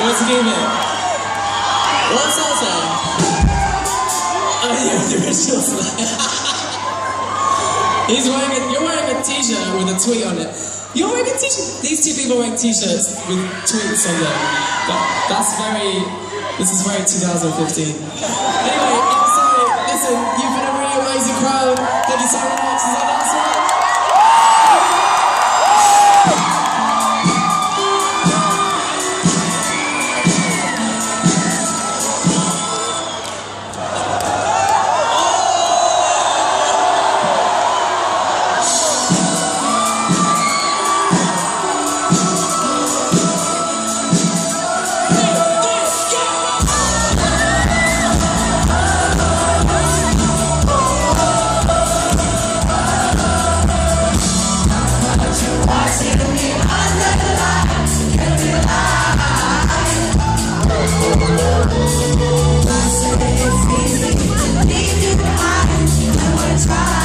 What's give it? What's also? Oh, yeah, the original He's wearing a, you're wearing a t-shirt with a tweet on it. You're wearing a t-shirt. These two people wearing t-shirts with tweets on them. That, that's very, this is very 2015. Anyway, sorry, listen, you've been a really amazing crowd. Thank you so much. Awesome? satisfied.